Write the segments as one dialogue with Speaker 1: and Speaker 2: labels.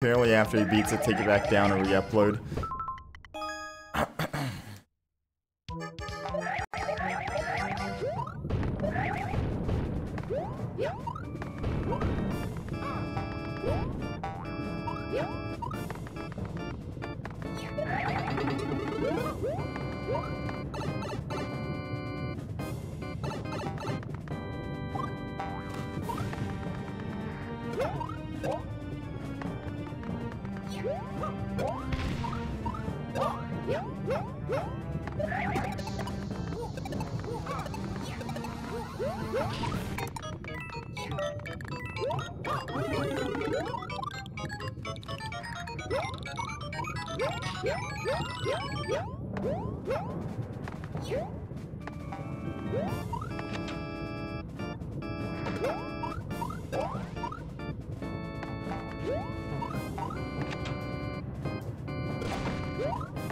Speaker 1: Apparently after he beats it, take it back down and re-upload. Yeah,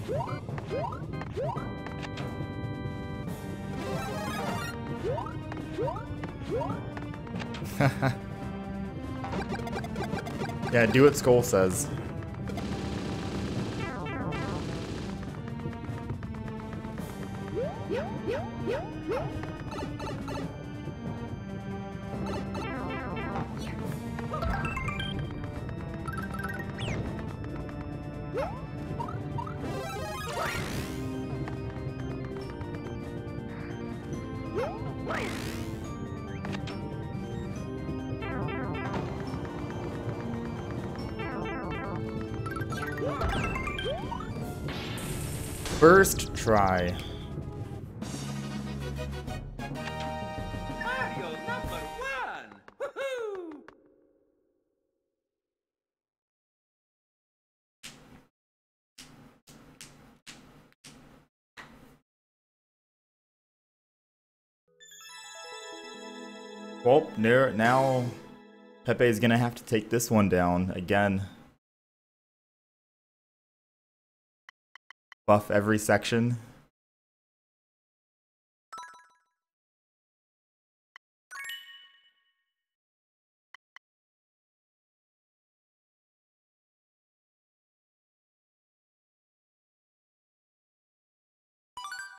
Speaker 1: do what Skull says. First try. Well, now Pepe is gonna have to take this one down again. Buff every section.